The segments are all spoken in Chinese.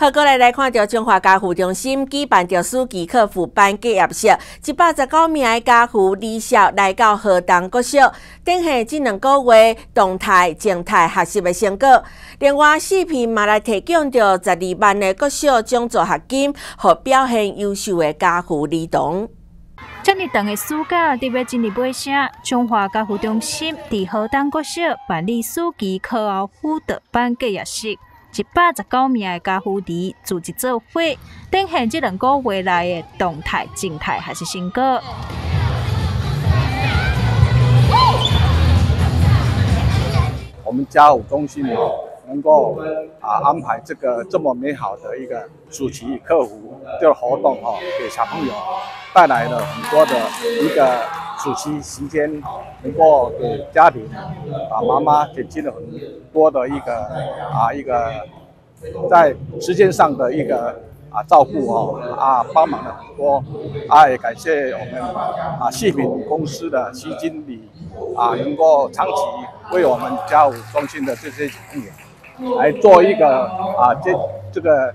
好，过来来看到中华家福中心举办着暑期课副班结业式，一百十九名的家福离校来到河东国小，展现这两个月动态、静态学习的成果。另外，视频嘛来提供着十二万的国小奖助学金，和表现优秀的家福儿童。这日长的暑假，特别进入尾声，中华家福中心伫河东国小办理暑期课后辅导班结业式。一百十九名的家父弟组织做会，展现这两个未来的动态、静态还是成果。我们家务中心能够啊安排这个这么美好的一个主题客服的活动哈，给小朋友带来了很多的一个。暑期时间能够给家庭啊妈妈减轻了很多的一个啊一个在时间上的一个啊照顾哦啊帮忙了很多啊也感谢我们啊细品公司的徐经理啊能够长期为我们家务中心的这些成员来做一个啊这这个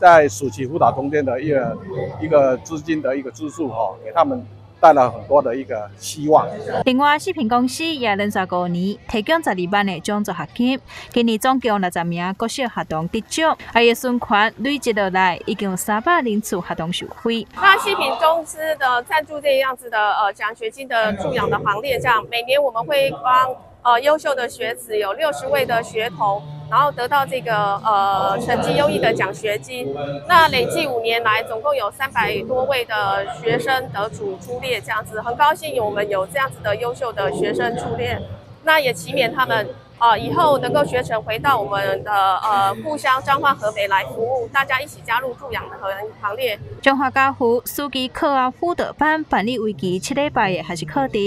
在暑期辅导中间的一个一个资金的一个资助哈给他们。带来很多的一个希望。另外，食品公司也连续五年提供十二万的奖助学金，今年总共六十名国小学童得奖，而且存款累积下来已经有三百零次学童受惠。那食品公司的赞助这样子的呃奖学金的助养的行列，这样每年我们会帮呃优秀的学子有六十位的学童。然后得到这个呃成绩优异的奖学金，那累计五年来总共有三百多位的学生得主出列，这样子很高兴我们有这样子的优秀的学生出列，那也祈勉他们。啊，以后能够学成，回到我们的呃故乡彰化合肥来服务，大家一起加入助养的行行列。彰化家福书记课后辅导班办理为期七礼拜的还是课程，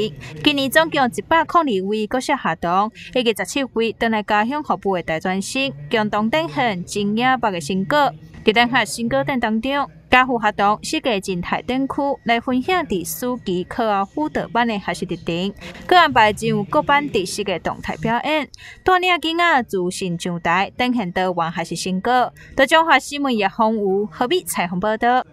今年总共一百零二位各校学童，以及十七位等来家乡服务的大专生，共同展现敬业百个成果。在等下新歌单当中。家父学童四个静态灯区来分享伫暑期课后辅导班的学习特点，各安排上各班伫四个动态表演，带领囡仔自信上台，展现多元还是成果。在中华新闻叶风雨何必彩虹报道。